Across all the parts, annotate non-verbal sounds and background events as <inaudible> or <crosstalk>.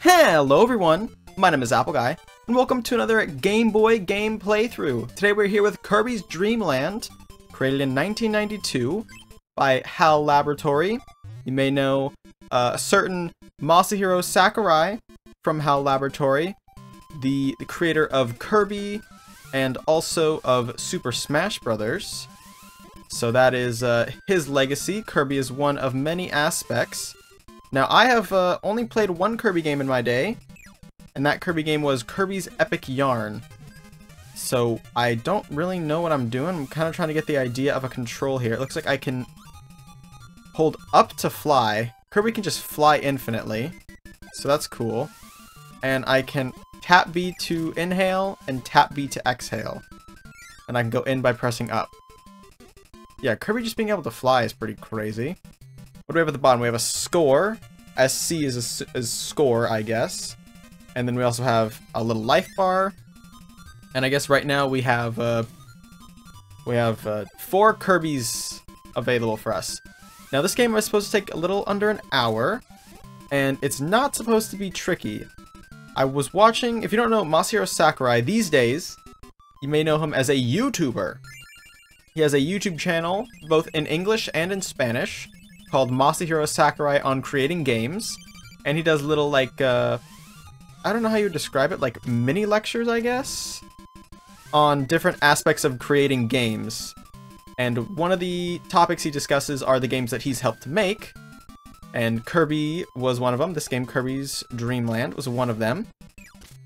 Hello everyone, my name is Appleguy, and welcome to another Game Boy game playthrough. Today we're here with Kirby's Dream Land, created in 1992 by HAL Laboratory. You may know uh, a certain Masahiro Sakurai from HAL Laboratory, the, the creator of Kirby and also of Super Smash Brothers. So that is uh, his legacy. Kirby is one of many aspects. Now, I have uh, only played one Kirby game in my day, and that Kirby game was Kirby's Epic Yarn. So I don't really know what I'm doing. I'm kind of trying to get the idea of a control here. It looks like I can hold up to fly. Kirby can just fly infinitely, so that's cool. And I can tap B to inhale and tap B to exhale. And I can go in by pressing up. Yeah, Kirby just being able to fly is pretty crazy. What do we have at the bottom? We have a score. SC is a is score, I guess. And then we also have a little life bar. And I guess right now we have uh, we have uh, four Kirby's available for us. Now this game is supposed to take a little under an hour, and it's not supposed to be tricky. I was watching, if you don't know Masahiro Sakurai, these days, you may know him as a YouTuber. He has a YouTube channel, both in English and in Spanish, called Masahiro Sakurai on Creating Games. And he does little, like, uh, I don't know how you would describe it, like mini lectures, I guess? On different aspects of creating games. And one of the topics he discusses are the games that he's helped make, and Kirby was one of them. This game, Kirby's Dream Land, was one of them.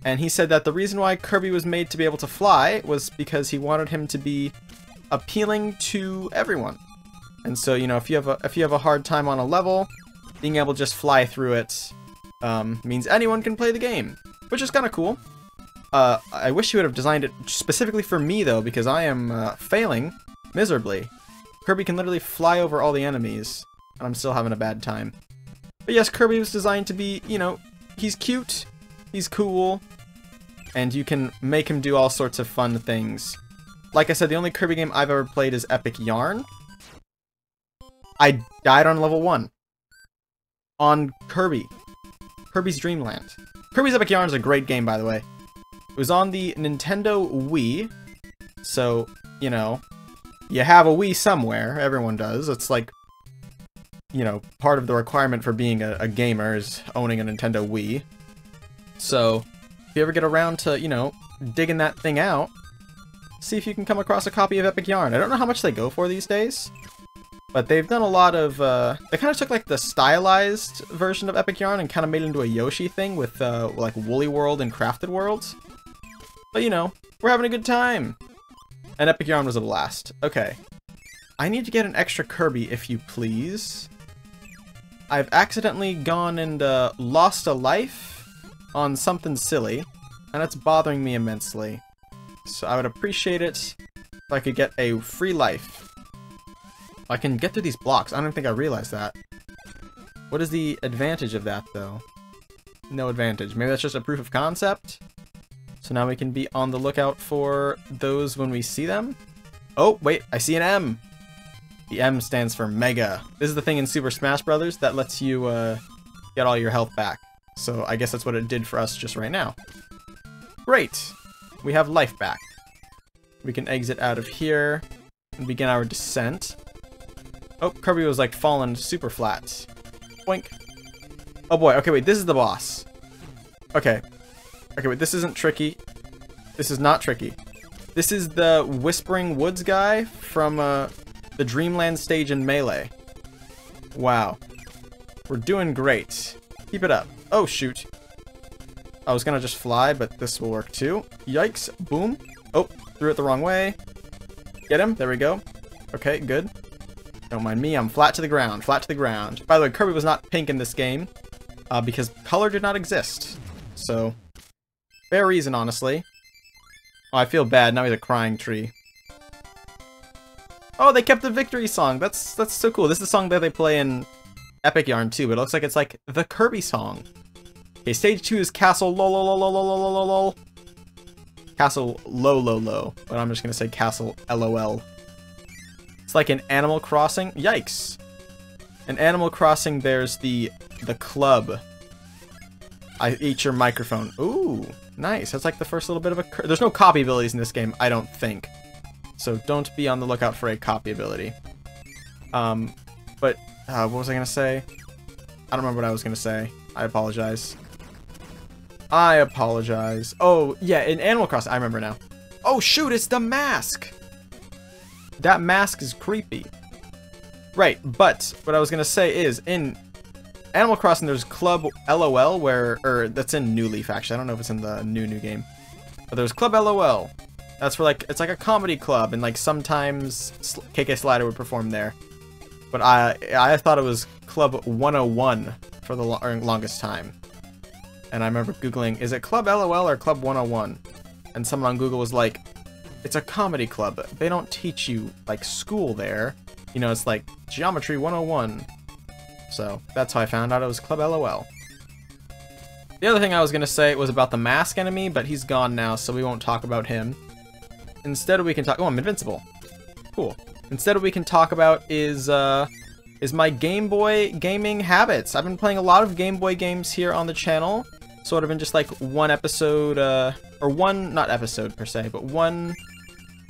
And he said that the reason why Kirby was made to be able to fly was because he wanted him to be appealing to everyone. And so, you know, if you have a if you have a hard time on a level, being able to just fly through it um, means anyone can play the game, which is kind of cool. Uh, I wish you would have designed it specifically for me, though, because I am uh, failing miserably. Kirby can literally fly over all the enemies, and I'm still having a bad time. But yes, Kirby was designed to be, you know, he's cute, he's cool, and you can make him do all sorts of fun things. Like I said, the only Kirby game I've ever played is Epic Yarn. I died on level 1. On Kirby. Kirby's Dream Land. Kirby's Epic Yarn is a great game, by the way. It was on the Nintendo Wii, so, you know, you have a Wii somewhere. Everyone does. It's like you know, part of the requirement for being a, a, gamer is owning a Nintendo Wii. So, if you ever get around to, you know, digging that thing out, see if you can come across a copy of Epic Yarn. I don't know how much they go for these days, but they've done a lot of, uh, they kind of took like the stylized version of Epic Yarn and kind of made it into a Yoshi thing with, uh, like Woolly World and Crafted Worlds. But, you know, we're having a good time. And Epic Yarn was a blast. Okay. I need to get an extra Kirby, if you please. I've accidentally gone and uh, lost a life on something silly, and it's bothering me immensely. So I would appreciate it if I could get a free life. I can get through these blocks. I don't think I realized that. What is the advantage of that, though? No advantage. Maybe that's just a proof of concept? So now we can be on the lookout for those when we see them? Oh, wait, I see an M! The M stands for Mega. This is the thing in Super Smash Brothers that lets you uh, get all your health back. So I guess that's what it did for us just right now. Great! We have life back. We can exit out of here and begin our descent. Oh, Kirby was like falling super flat. Boink. Oh boy, okay wait, this is the boss. Okay. Okay wait, this isn't tricky. This is not tricky. This is the Whispering Woods guy from uh, the Dreamland stage in Melee. Wow. We're doing great. Keep it up. Oh, shoot. I was gonna just fly, but this will work too. Yikes. Boom. Oh, threw it the wrong way. Get him. There we go. Okay, good. Don't mind me, I'm flat to the ground, flat to the ground. By the way, Kirby was not pink in this game, uh, because color did not exist. So, fair reason, honestly. Oh, I feel bad, now he's a crying tree. Oh, they kept the victory song, that's that's so cool. This is the song that they play in Epic Yarn too, but it looks like it's like the Kirby song. Okay, stage two is Castle lol. Castle low low low, but I'm just gonna say Castle lol. It's like an Animal Crossing. Yikes! In Animal Crossing, there's the the club. I eat your microphone. Ooh, nice. That's like the first little bit of a... There's no copy abilities in this game, I don't think. So don't be on the lookout for a copy ability. Um, but, uh, what was I going to say? I don't remember what I was going to say. I apologize. I apologize. Oh, yeah, in Animal Crossing, I remember now. Oh, shoot, it's the mask! That mask is creepy. Right, but what I was to say is, in Animal Crossing, there's Club LOL, where, or that's in New Leaf, actually. I don't know if it's in the new, new game. But there's Club LOL. That's for like, it's like a comedy club, and like sometimes KK Slider would perform there. But I, I thought it was Club 101 for the lo longest time. And I remember Googling, is it Club LOL or Club 101? And someone on Google was like, it's a comedy club. They don't teach you, like, school there. You know, it's like Geometry 101. So, that's how I found out it was Club LOL. The other thing I was going to say was about the mask enemy, but he's gone now, so we won't talk about him. Instead, we can talk... Oh, I'm invincible. Cool. Instead, what we can talk about is, uh, is my Game Boy gaming habits. I've been playing a lot of Game Boy games here on the channel sort of in just like one episode, uh, or one, not episode per se, but one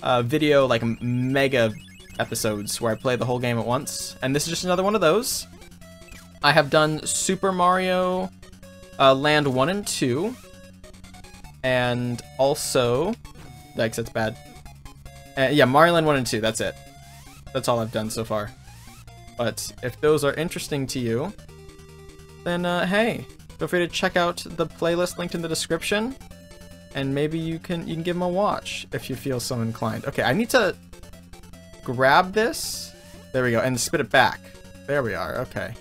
uh, video, like mega episodes where I play the whole game at once. And this is just another one of those. I have done Super Mario uh, Land 1 and 2. And also, like, that's bad. Uh, yeah, Mario Land 1 and 2, that's it. That's all I've done so far. But if those are interesting to you, then uh, hey, feel free to check out the playlist linked in the description. And maybe you can you can give them a watch if you feel so inclined. Okay, I need to grab this. There we go, and spit it back. There we are, okay.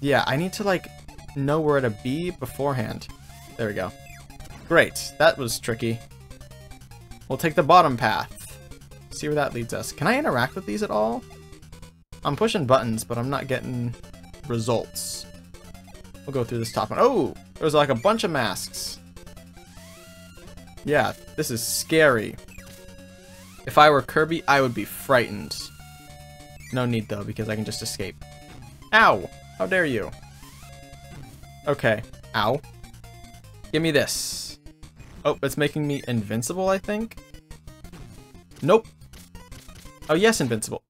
Yeah, I need to like know where to be beforehand. There we go. Great, that was tricky. We'll take the bottom path. See where that leads us. Can I interact with these at all? I'm pushing buttons, but I'm not getting results. We'll go through this top one. Oh, there's like a bunch of masks. Yeah, this is scary. If I were Kirby, I would be frightened. No need though, because I can just escape. Ow! How dare you? Okay. Ow. Give me this. Oh, it's making me invincible, I think? Nope. Oh, yes, invincible.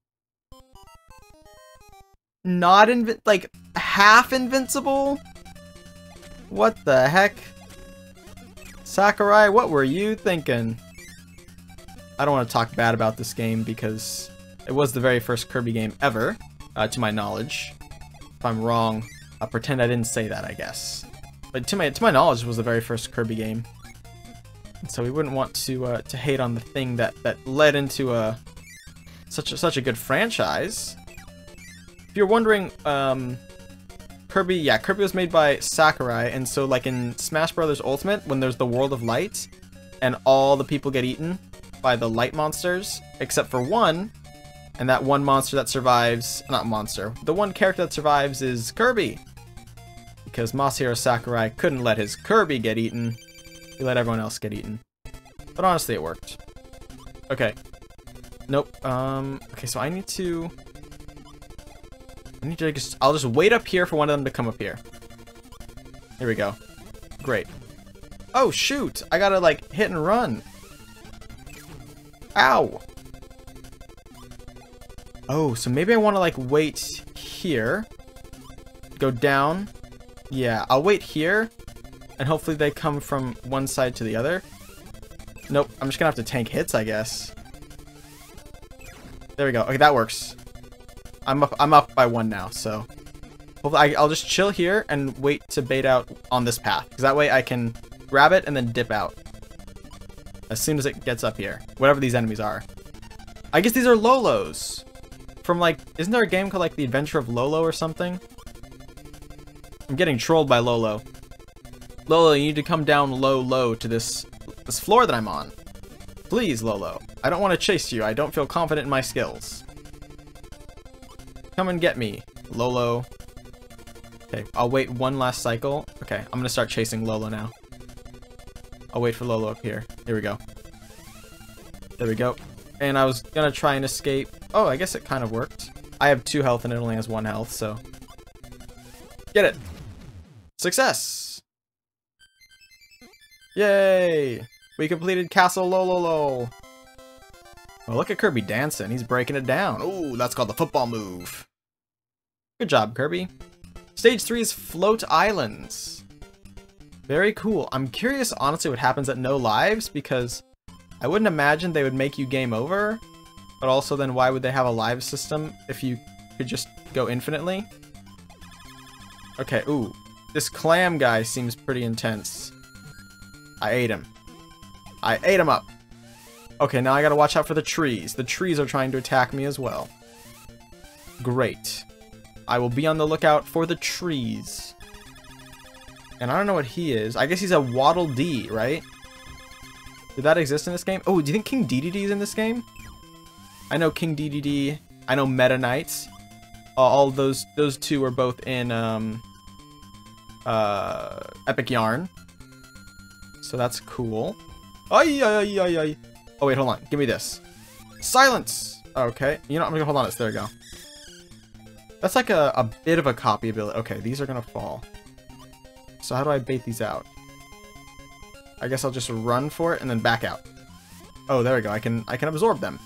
Not invi- like, half invincible? What the heck? Sakurai, what were you thinking? I don't want to talk bad about this game because it was the very first Kirby game ever, uh, to my knowledge. If I'm wrong, I'll pretend I didn't say that, I guess. But to my to my knowledge, it was the very first Kirby game. And so we wouldn't want to uh, to hate on the thing that that led into a such a, such a good franchise. If you're wondering, um, Kirby, yeah, Kirby was made by Sakurai, and so like in Smash Brothers Ultimate, when there's the World of Light, and all the people get eaten by the light monsters, except for one, and that one monster that survives, not monster, the one character that survives is Kirby. Because Masahiro Sakurai couldn't let his Kirby get eaten, he let everyone else get eaten. But honestly, it worked. Okay. Nope. Um, okay, so I need to... I need to just, I'll just wait up here for one of them to come up here. Here we go. Great. Oh, shoot! I gotta, like, hit and run. Ow! Oh, so maybe I want to, like, wait here. Go down. Yeah, I'll wait here. And hopefully they come from one side to the other. Nope, I'm just gonna have to tank hits, I guess. There we go. Okay, that works. I'm up. I'm up by one now. So hopefully I, will just chill here and wait to bait out on this path, because that way I can grab it and then dip out as soon as it gets up here. Whatever these enemies are. I guess these are Lolos. From like, isn't there a game called like The Adventure of Lolo or something? I'm getting trolled by Lolo. Lolo, you need to come down low, low to this this floor that I'm on. Please, Lolo. I don't want to chase you. I don't feel confident in my skills. Come and get me, Lolo. Okay, I'll wait one last cycle. Okay, I'm gonna start chasing Lolo now. I'll wait for Lolo up here. Here we go. There we go. And I was gonna try and escape. Oh, I guess it kind of worked. I have two health and it only has one health, so. Get it! Success! Yay! We completed Castle Lololo. Well, look at Kirby dancing. He's breaking it down. Oh, that's called the football move. Good job, Kirby. Stage 3 is Float Islands. Very cool. I'm curious, honestly, what happens at no lives, because I wouldn't imagine they would make you game over, but also then why would they have a live system if you could just go infinitely? Okay, ooh. This clam guy seems pretty intense. I ate him. I ate him up. Okay, now I gotta watch out for the trees. The trees are trying to attack me as well. Great. I will be on the lookout for the trees. And I don't know what he is. I guess he's a Waddle Dee, right? Did that exist in this game? Oh, do you think King Dedede is in this game? I know King Dedede. I know Meta Knights. Uh, all those those two are both in um, uh, Epic Yarn. So that's cool. Ay, ay, ay, ay. Oh, wait, hold on. Give me this. Silence! Okay. You know, I'm gonna hold on this. There we go. That's like a, a bit of a copy ability. Okay, these are gonna fall. So how do I bait these out? I guess I'll just run for it and then back out. Oh, there we go. I can I can absorb them.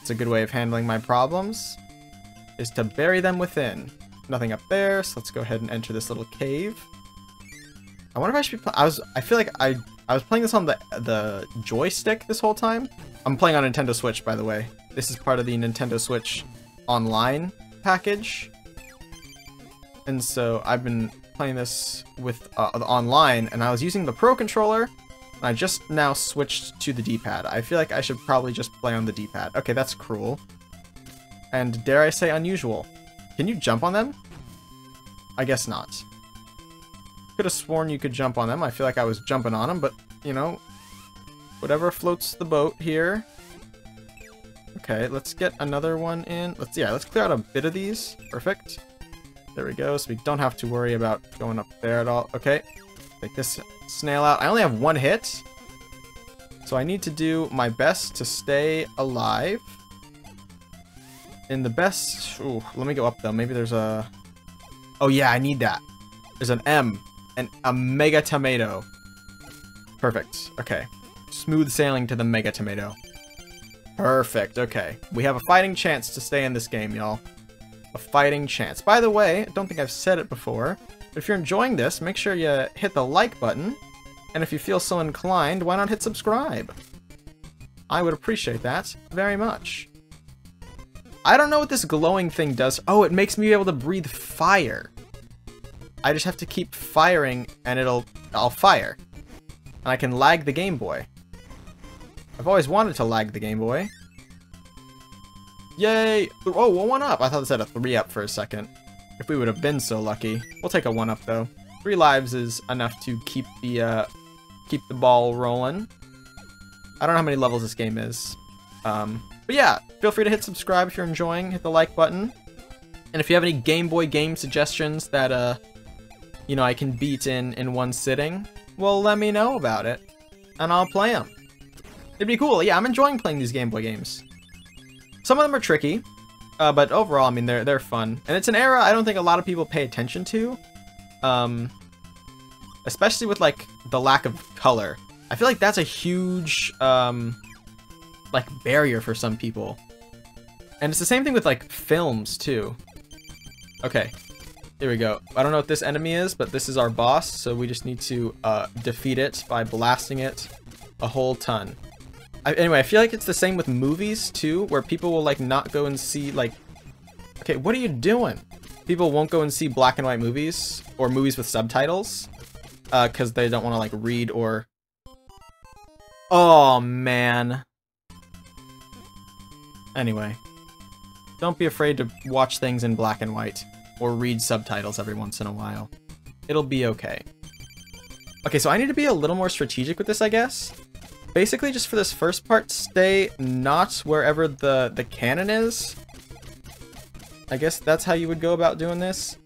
It's a good way of handling my problems. Is to bury them within. Nothing up there, so let's go ahead and enter this little cave. I wonder if I should be I was I feel like I I was playing this on the the joystick this whole time. I'm playing on Nintendo Switch by the way. This is part of the Nintendo Switch online package. And so I've been playing this with uh, online, and I was using the Pro Controller, and I just now switched to the D-pad. I feel like I should probably just play on the D-pad. Okay, that's cruel. And dare I say unusual. Can you jump on them? I guess not. Could have sworn you could jump on them. I feel like I was jumping on them, but, you know, whatever floats the boat here. Okay, let's get another one in. Let's, yeah, let's clear out a bit of these. Perfect. There we go, so we don't have to worry about going up there at all. Okay, take this snail out. I only have one hit, so I need to do my best to stay alive. In the best... Ooh, let me go up, though. Maybe there's a... Oh, yeah, I need that. There's an M. and a Mega Tomato. Perfect. Okay. Smooth sailing to the Mega Tomato. Perfect. Okay. We have a fighting chance to stay in this game, y'all a fighting chance. By the way, I don't think I've said it before, but if you're enjoying this, make sure you hit the like button, and if you feel so inclined, why not hit subscribe? I would appreciate that very much. I don't know what this glowing thing does. Oh, it makes me able to breathe fire. I just have to keep firing, and it'll... I'll fire. And I can lag the Game Boy. I've always wanted to lag the Game Boy. Yay! Oh, well, one up. I thought this had a three up for a second. If we would have been so lucky. We'll take a one up though. Three lives is enough to keep the uh, keep the ball rolling. I don't know how many levels this game is. Um, but yeah, feel free to hit subscribe if you're enjoying. Hit the like button. And if you have any Game Boy game suggestions that uh, you know, I can beat in in one sitting, well, let me know about it, and I'll play them. It'd be cool. Yeah, I'm enjoying playing these Game Boy games. Some of them are tricky, uh, but overall, I mean, they're they're fun. And it's an era I don't think a lot of people pay attention to, um, especially with like the lack of color. I feel like that's a huge um, like barrier for some people. And it's the same thing with like films too. Okay, here we go. I don't know what this enemy is, but this is our boss, so we just need to uh, defeat it by blasting it a whole ton. I, anyway, I feel like it's the same with movies too, where people will like not go and see like, okay, what are you doing? People won't go and see black and white movies or movies with subtitles because uh, they don't want to like read or. Oh man. Anyway, don't be afraid to watch things in black and white or read subtitles every once in a while. It'll be okay. Okay, so I need to be a little more strategic with this, I guess basically just for this first part, stay not wherever the, the cannon is. I guess that's how you would go about doing this.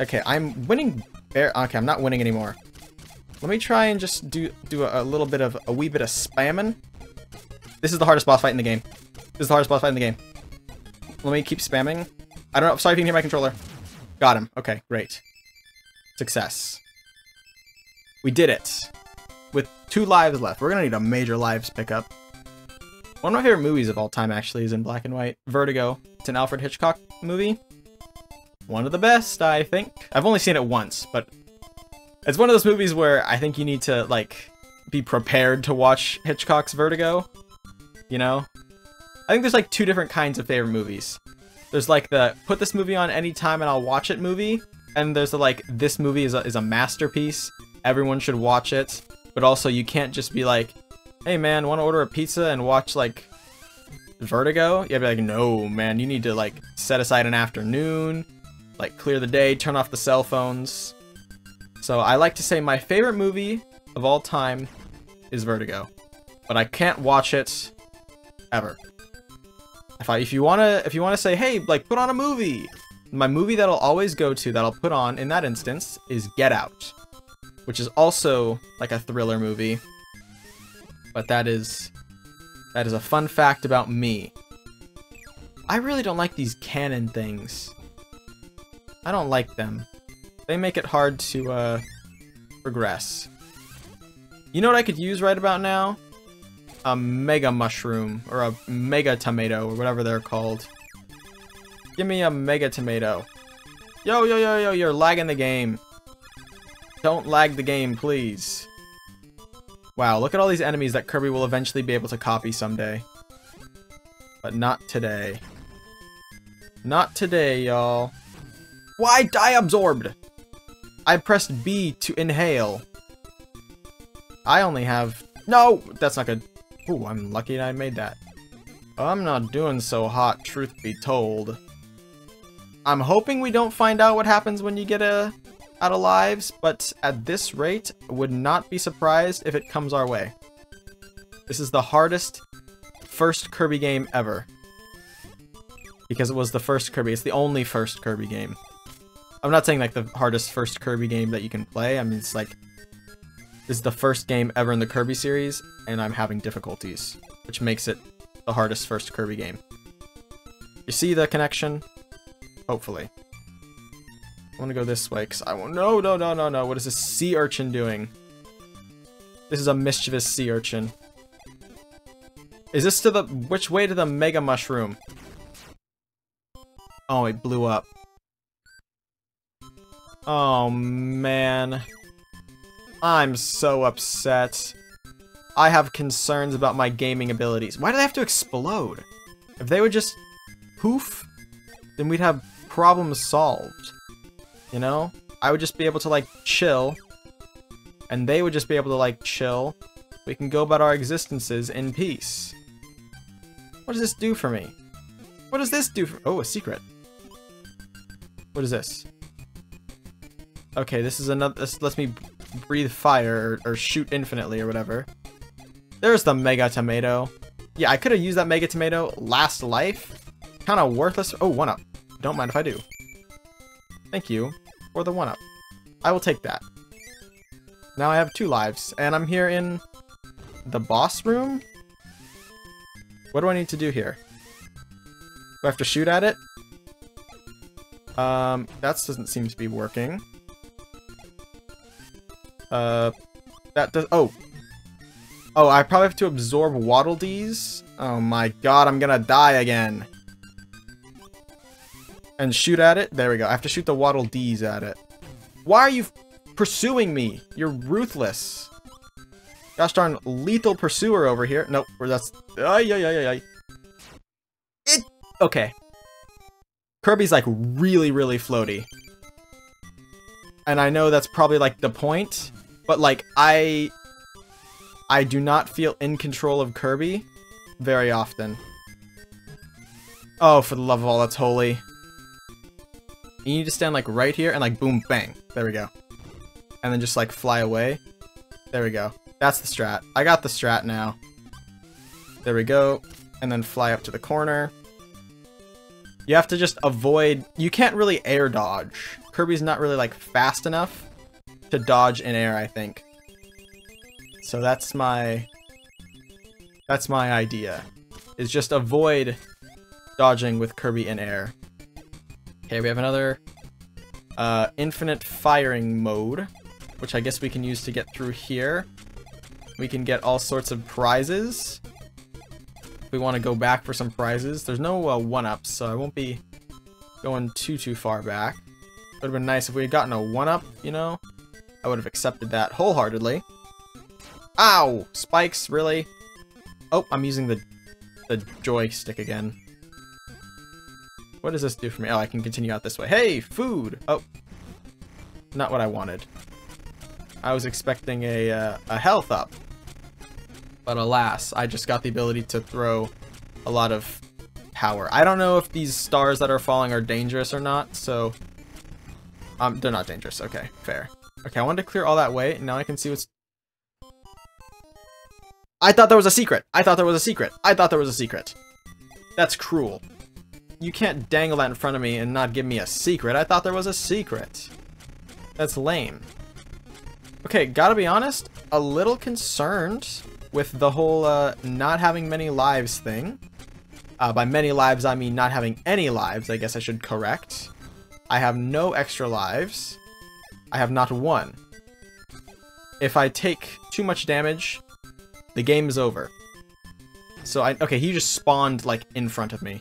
Okay, I'm winning okay, I'm not winning anymore. Let me try and just do do a, a, little bit of, a wee bit of spamming. This is the hardest boss fight in the game. This is the hardest boss fight in the game. Let me keep spamming. I don't know, sorry if you can hear my controller. Got him. Okay, great. Success. We did it. With two lives left. We're gonna need a major lives pickup. One of my favorite movies of all time, actually, is in black and white. Vertigo. It's an Alfred Hitchcock movie. One of the best, I think. I've only seen it once, but it's one of those movies where I think you need to, like, be prepared to watch Hitchcock's Vertigo. You know? I think there's, like, two different kinds of favorite movies. There's, like, the put this movie on anytime and I'll watch it movie. And there's the, like, this movie is a, is a masterpiece. Everyone should watch it. But also, you can't just be like, hey man, want to order a pizza and watch like Vertigo? You'd be like, no man, you need to like set aside an afternoon, like clear the day, turn off the cell phones. So I like to say my favorite movie of all time is Vertigo, but I can't watch it ever. If I if you wanna if you wanna say hey like put on a movie, my movie that I'll always go to that I'll put on in that instance is Get Out, which is also like a thriller movie but that is that is a fun fact about me. I really don't like these cannon things. I don't like them. They make it hard to uh, progress. You know what I could use right about now? A mega mushroom or a mega tomato or whatever they're called. Give me a mega tomato. Yo, yo, yo, yo, you're lagging the game. Don't lag the game, please. Wow, look at all these enemies that Kirby will eventually be able to copy someday. But not today. Not today, y'all. Why die absorbed? I pressed B to inhale. I only have... No! That's not good. Ooh, I'm lucky I made that. I'm not doing so hot, truth be told. I'm hoping we don't find out what happens when you get a out of lives, but at this rate, would not be surprised if it comes our way. This is the hardest first Kirby game ever. Because it was the first Kirby. It's the only first Kirby game. I'm not saying like the hardest first Kirby game that you can play. I mean, it's like, this is the first game ever in the Kirby series, and I'm having difficulties, which makes it the hardest first Kirby game. You see the connection? Hopefully. I want to go this way, because I won't- No, no, no, no, no. What is this sea urchin doing? This is a mischievous sea urchin. Is this to the- which way to the Mega Mushroom? Oh, it blew up. Oh, man. I'm so upset. I have concerns about my gaming abilities. Why do they have to explode? If they would just poof, then we'd have problems solved. You know? I would just be able to, like, chill. And they would just be able to, like, chill. We can go about our existences in peace. What does this do for me? What does this do for- Oh, a secret. What is this? Okay, this is another- this lets me breathe fire or, or shoot infinitely or whatever. There's the Mega Tomato. Yeah, I could have used that Mega Tomato last life. Kind of worthless. Oh, one up. Don't mind if I do. Thank you for the one-up. I will take that. Now I have two lives, and I'm here in the boss room? What do I need to do here? Do I have to shoot at it? Um, that doesn't seem to be working. Uh, that does- oh. Oh, I probably have to absorb Waddle Dees? Oh my god, I'm gonna die again and shoot at it. There we go. I have to shoot the Waddle Dees at it. Why are you pursuing me? You're ruthless. Gosh darn lethal pursuer over here. Nope, that's... Ay, ay, ay, ay, It... Okay. Kirby's like really, really floaty. And I know that's probably like the point, but like I... I do not feel in control of Kirby very often. Oh, for the love of all that's holy. You need to stand like right here and like boom, bang. There we go. And then just like fly away. There we go. That's the strat. I got the strat now. There we go. And then fly up to the corner. You have to just avoid... You can't really air dodge. Kirby's not really like fast enough to dodge in air, I think. So that's my... That's my idea. Is just avoid dodging with Kirby in air. Okay, we have another uh, infinite firing mode, which I guess we can use to get through here. We can get all sorts of prizes. If we want to go back for some prizes. There's no uh, 1-ups, so I won't be going too, too far back. Would have been nice if we had gotten a 1-up, you know? I would have accepted that wholeheartedly. Ow! Spikes, really? Oh, I'm using the, the joystick again. What does this do for me? Oh, I can continue out this way. Hey, food! Oh. Not what I wanted. I was expecting a, uh, a health up. But alas, I just got the ability to throw a lot of power. I don't know if these stars that are falling are dangerous or not, so... Um, they're not dangerous. Okay, fair. Okay, I wanted to clear all that way, and now I can see what's... I thought there was a secret! I thought there was a secret! I thought there was a secret! That's cruel. You can't dangle that in front of me and not give me a secret. I thought there was a secret. That's lame. Okay, gotta be honest, a little concerned with the whole uh, not having many lives thing. Uh, by many lives, I mean not having any lives, I guess I should correct. I have no extra lives. I have not one. If I take too much damage, the game is over. So I- okay, he just spawned, like, in front of me.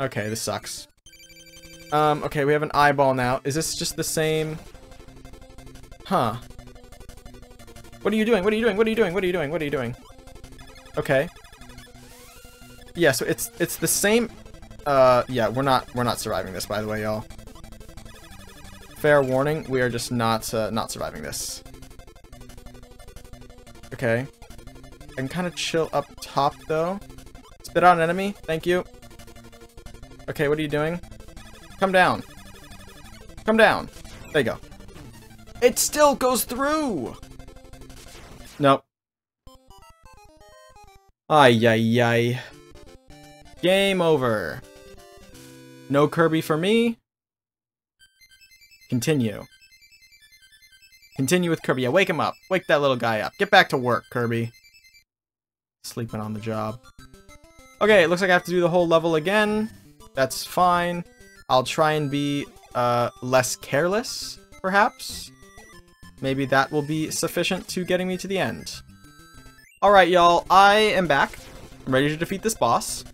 Okay, this sucks. Um, okay, we have an eyeball now. Is this just the same? Huh. What are you doing? What are you doing? What are you doing? What are you doing? What are you doing? Okay. Yeah, so it's it's the same uh yeah, we're not we're not surviving this by the way, y'all. Fair warning, we are just not uh, not surviving this. Okay. Can kind of chill up top though. Spit out an enemy. Thank you. Okay, what are you doing? Come down. Come down. There you go. It still goes through! Nope. Ay, ay, ay. Game over. No Kirby for me. Continue. Continue with Kirby. Yeah, wake him up. Wake that little guy up. Get back to work, Kirby. Sleeping on the job. Okay, it looks like I have to do the whole level again. That's fine. I'll try and be uh, less careless, perhaps. Maybe that will be sufficient to getting me to the end. Alright, y'all, I am back. I'm ready to defeat this boss.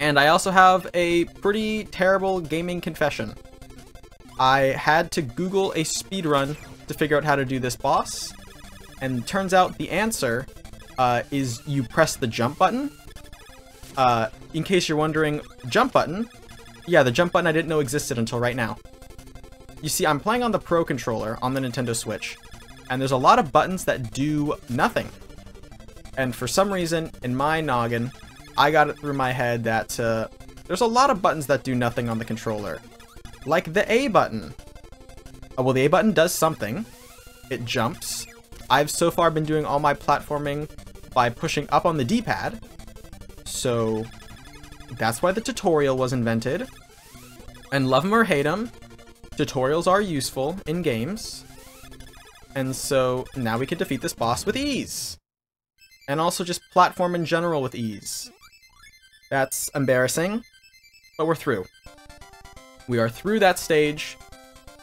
And I also have a pretty terrible gaming confession. I had to Google a speedrun to figure out how to do this boss. And turns out the answer uh, is you press the jump button. Uh, in case you're wondering, jump button? Yeah, the jump button I didn't know existed until right now. You see, I'm playing on the Pro Controller on the Nintendo Switch, and there's a lot of buttons that do nothing. And for some reason, in my noggin, I got it through my head that uh, there's a lot of buttons that do nothing on the controller. Like the A button. Oh, well, the A button does something. It jumps. I've so far been doing all my platforming by pushing up on the D-pad. So that's why the tutorial was invented. And love them or hate them, tutorials are useful in games. And so now we can defeat this boss with ease. And also just platform in general with ease. That's embarrassing, but we're through. We are through that stage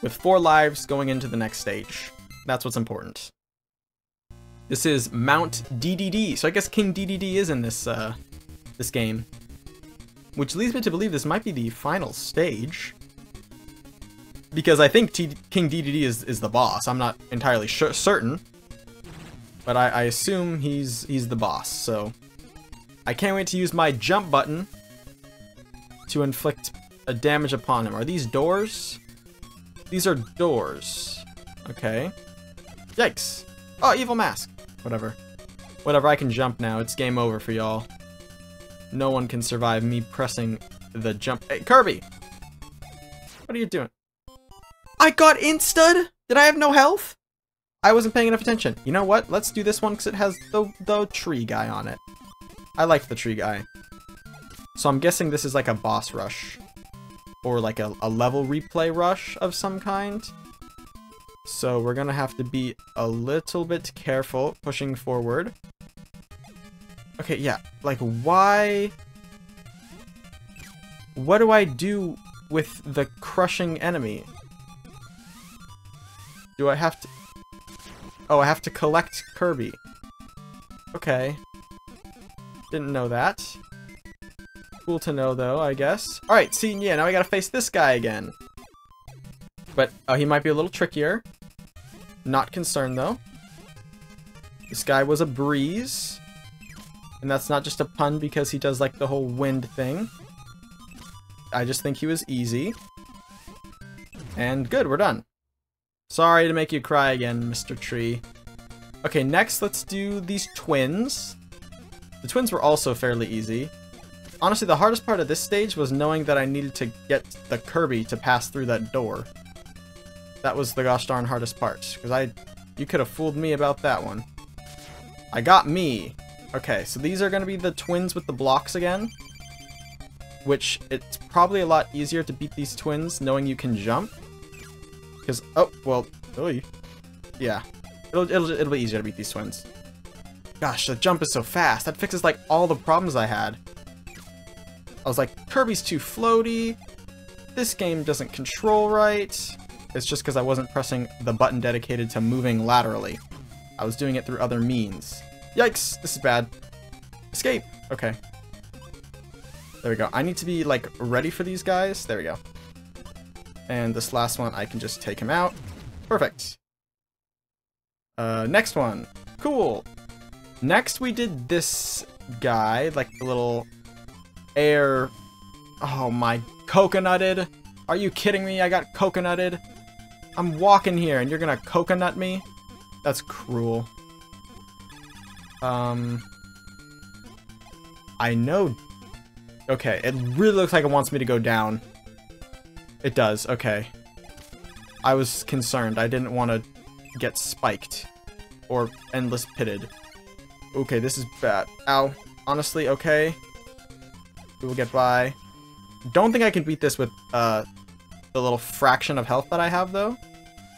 with four lives going into the next stage. That's what's important. This is Mount Dedede, so I guess King Dedede is in this, uh, this game. Which leads me to believe this might be the final stage. Because I think T King Dedede is, is the boss. I'm not entirely certain. But I, I assume he's he's the boss, so... I can't wait to use my jump button to inflict a damage upon him. Are these doors? These are doors. Okay. Yikes. Oh, evil mask. Whatever. Whatever, I can jump now. It's game over for y'all. No one can survive me pressing the jump. Hey, Kirby! What are you doing? I got instud? Did I have no health? I wasn't paying enough attention. You know what? Let's do this one because it has the, the tree guy on it. I like the tree guy. So I'm guessing this is like a boss rush. Or like a, a level replay rush of some kind. So we're gonna have to be a little bit careful pushing forward. Okay, yeah. Like, why... What do I do with the crushing enemy? Do I have to... Oh, I have to collect Kirby. Okay. Didn't know that. Cool to know, though, I guess. Alright, see, yeah, now I gotta face this guy again. But, oh, he might be a little trickier. Not concerned, though. This guy was a breeze. And that's not just a pun because he does, like, the whole wind thing. I just think he was easy. And good, we're done. Sorry to make you cry again, Mr. Tree. Okay, next let's do these twins. The twins were also fairly easy. Honestly, the hardest part of this stage was knowing that I needed to get the Kirby to pass through that door. That was the gosh darn hardest part, because I, you could have fooled me about that one. I got me. Okay, so these are going to be the twins with the blocks again. Which, it's probably a lot easier to beat these twins knowing you can jump. Because, oh, well, oy. yeah. It'll, it'll, it'll be easier to beat these twins. Gosh, the jump is so fast. That fixes, like, all the problems I had. I was like, Kirby's too floaty. This game doesn't control right. It's just because I wasn't pressing the button dedicated to moving laterally. I was doing it through other means. Yikes, this is bad. Escape. Okay. There we go. I need to be, like, ready for these guys. There we go. And this last one, I can just take him out. Perfect. Uh, next one. Cool. Next, we did this guy, like the little air... Oh my, coconutted? Are you kidding me? I got coconutted? I'm walking here and you're gonna coconut me? That's cruel. Um... I know... Okay, it really looks like it wants me to go down. It does, okay. I was concerned. I didn't want to get spiked. Or endless pitted. Okay, this is bad. Ow. Honestly, okay. We will get by. Don't think I can beat this with uh, the little fraction of health that I have, though.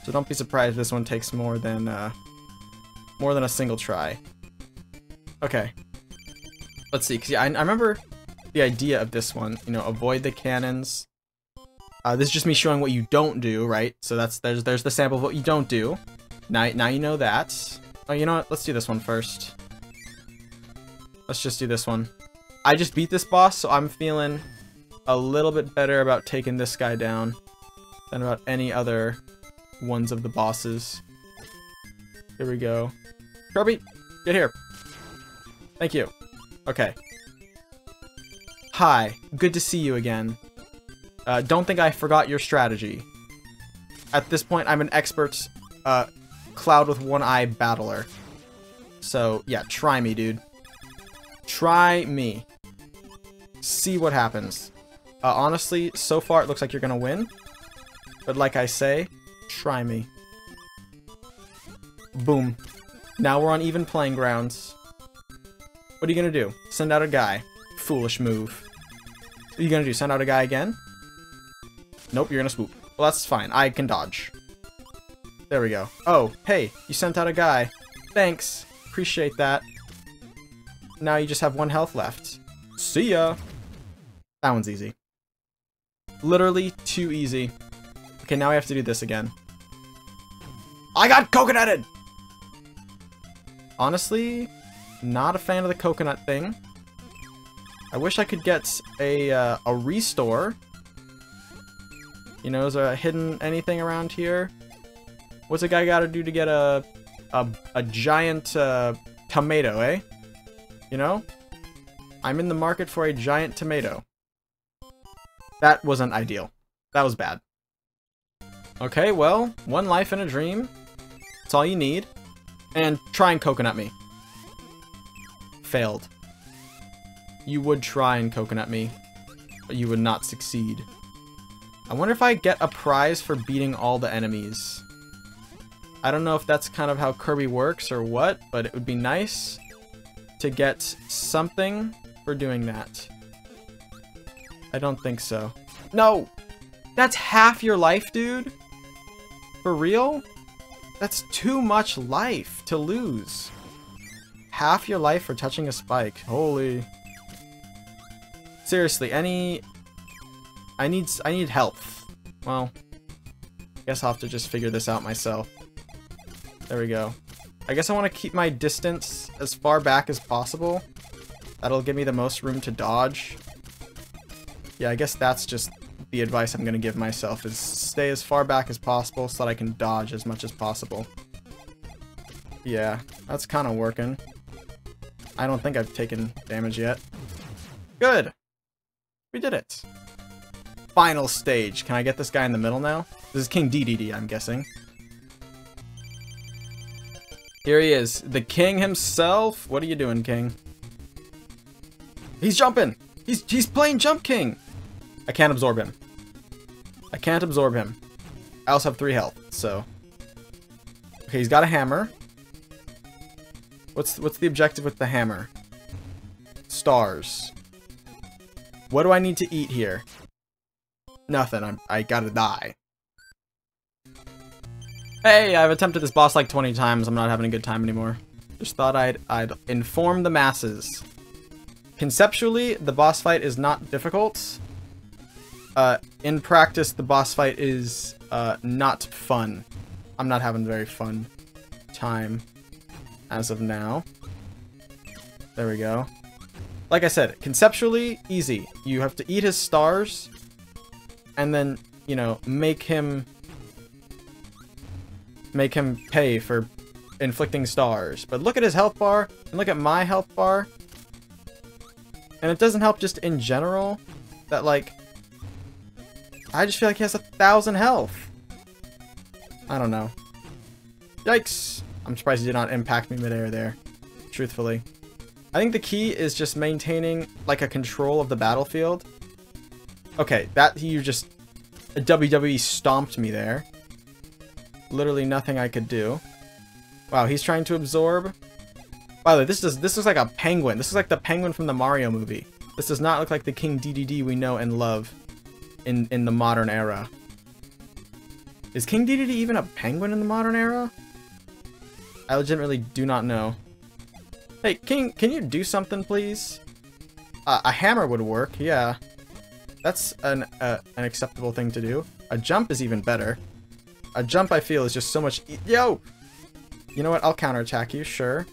So don't be surprised this one takes more than uh, more than a single try. Okay. Let's see, because yeah, I, I remember the idea of this one. You know, avoid the cannons. Uh, this is just me showing what you don't do, right? So that's there's there's the sample of what you don't do. Now now you know that. Oh, you know what? Let's do this one first. Let's just do this one. I just beat this boss, so I'm feeling a little bit better about taking this guy down than about any other ones of the bosses. Here we go. Kirby, get here. Thank you. Okay. Hi, good to see you again. Uh, don't think I forgot your strategy. At this point, I'm an expert uh, cloud with one eye battler. So, yeah, try me, dude. Try me. See what happens. Uh, honestly, so far it looks like you're gonna win. But like I say, try me. Boom. Now we're on even playing grounds. What are you gonna do? Send out a guy. Foolish move. What are you gonna do? Send out a guy again? Nope, you're gonna swoop. Well, that's fine. I can dodge. There we go. Oh, hey, you sent out a guy. Thanks. Appreciate that. Now you just have one health left. See ya! That one's easy. Literally too easy. Okay, now I have to do this again. I got coconutted! Honestly, not a fan of the coconut thing. I wish I could get a, uh, a restore. You know, is there a hidden anything around here? What's a guy gotta do to get a, a, a giant, uh, tomato, eh? You know? I'm in the market for a giant tomato. That wasn't ideal. That was bad. Okay, well, one life and a dream. That's all you need. And try and coconut me. Failed. You would try and coconut me, but you would not succeed. I wonder if I get a prize for beating all the enemies. I don't know if that's kind of how Kirby works or what, but it would be nice to get something for doing that. I don't think so. No! That's half your life, dude? For real? That's too much life to lose. Half your life for touching a spike. Holy. Seriously, any... I need I need health. Well, guess I'll have to just figure this out myself. There we go. I guess I want to keep my distance as far back as possible. That'll give me the most room to dodge. Yeah, I guess that's just the advice I'm going to give myself is stay as far back as possible so that I can dodge as much as possible. Yeah, that's kind of working. I don't think I've taken damage yet. Good! We did it. Final stage. Can I get this guy in the middle now? This is King Dedede, I'm guessing. Here he is. The king himself. What are you doing, king? He's jumping! He's, he's playing Jump King! I can't absorb him. I can't absorb him. I also have three health, so... Okay, he's got a hammer. What's what's the objective with the hammer? Stars. What do I need to eat here? Nothing. I'm, I gotta die. Hey, I've attempted this boss like 20 times. I'm not having a good time anymore. Just thought I'd, I'd inform the masses. Conceptually, the boss fight is not difficult. Uh, in practice, the boss fight is uh, not fun. I'm not having a very fun time as of now. There we go. Like I said, conceptually, easy. You have to eat his stars, and then, you know, make him... Make him pay for inflicting stars. But look at his health bar, and look at my health bar. And it doesn't help just in general that, like, I just feel like he has a thousand health. I don't know. Yikes. I'm surprised he did not impact me midair there. Truthfully. I think the key is just maintaining, like, a control of the battlefield. Okay, that you just... A WWE stomped me there. Literally nothing I could do. Wow, he's trying to absorb. By the way, this is this looks like a penguin. This is like the penguin from the Mario movie. This does not look like the King Dedede we know and love in, in the modern era. Is King Dedede even a penguin in the modern era? I legitimately do not know. Hey, King, can you do something, please? Uh, a hammer would work, yeah. That's an, uh, an acceptable thing to do. A jump is even better. A jump, I feel, is just so much e Yo! You know what? I'll counterattack you, sure.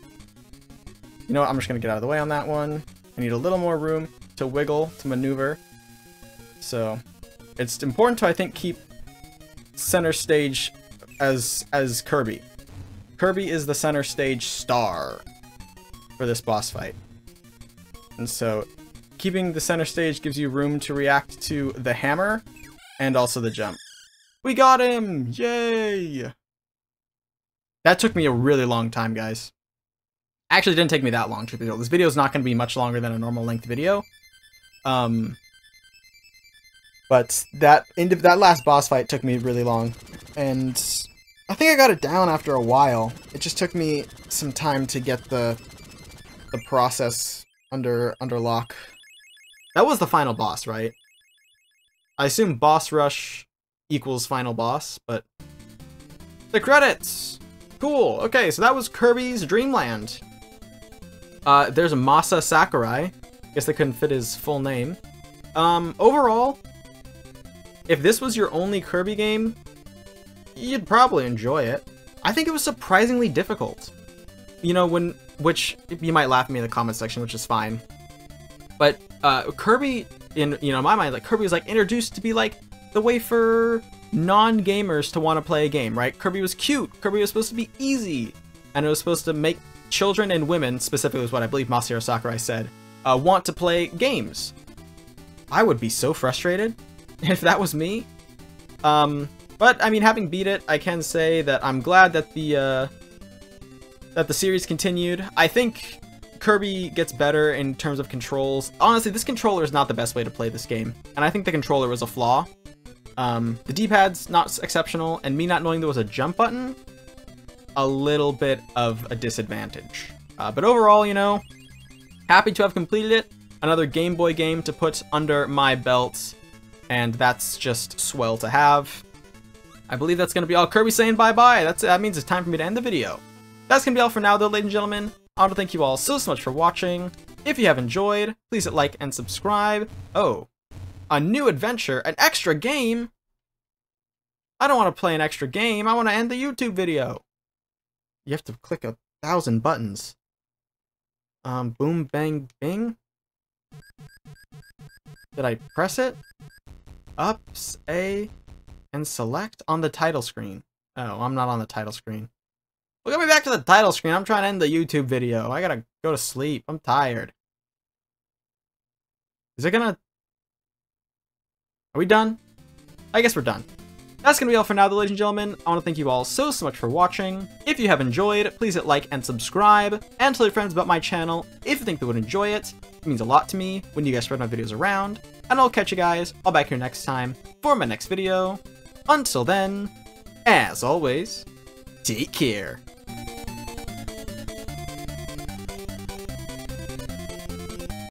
You know what? I'm just gonna get out of the way on that one. I need a little more room to wiggle, to maneuver. So, it's important to, I think, keep center stage as as Kirby. Kirby is the center stage star for this boss fight. And so, keeping the center stage gives you room to react to the hammer and also the jump. We got him! Yay! That took me a really long time, guys. Actually, didn't take me that long, to be This video is not going to be much longer than a normal length video. Um, but that that last boss fight took me really long, and I think I got it down after a while. It just took me some time to get the the process under under lock. That was the final boss, right? I assume boss rush equals final boss, but the credits. Cool. Okay, so that was Kirby's Dreamland. Uh, there's Masa Sakurai. Guess they couldn't fit his full name. Um, overall, if this was your only Kirby game, you'd probably enjoy it. I think it was surprisingly difficult. You know, when, which, you might laugh at me in the comment section, which is fine. But, uh, Kirby, in, you know, my mind, like, Kirby was, like, introduced to be, like, the way for non-gamers to want to play a game, right? Kirby was cute, Kirby was supposed to be easy, and it was supposed to make children and women, specifically is what I believe Masahiro Sakurai said, uh, want to play games. I would be so frustrated <laughs> if that was me. Um, but I mean, having beat it, I can say that I'm glad that the uh, that the series continued. I think Kirby gets better in terms of controls. Honestly, this controller is not the best way to play this game, and I think the controller was a flaw. Um, the D-pad's not exceptional, and me not knowing there was a jump button, a little bit of a disadvantage. Uh, but overall, you know, happy to have completed it. Another Game Boy game to put under my belt and that's just swell to have. I believe that's going to be all. Kirby saying bye-bye. That's That means it's time for me to end the video. That's going to be all for now, though, ladies and gentlemen. I want to thank you all so, so much for watching. If you have enjoyed, please hit like and subscribe. Oh, A new adventure? An extra game? I don't want to play an extra game. I want to end the YouTube video. You have to click a thousand buttons. Um, boom, bang, bing. Did I press it? Ups, A, and select on the title screen. Oh, I'm not on the title screen. Well, get me back to the title screen. I'm trying to end the YouTube video. I gotta go to sleep. I'm tired. Is it gonna... Are we done? I guess we're done. That's going to be all for now, ladies and gentlemen. I want to thank you all so, so much for watching. If you have enjoyed, please hit like and subscribe, and tell your friends about my channel if you think they would enjoy it. It means a lot to me when you guys spread my videos around. And I'll catch you guys all back here next time for my next video. Until then, as always, take care.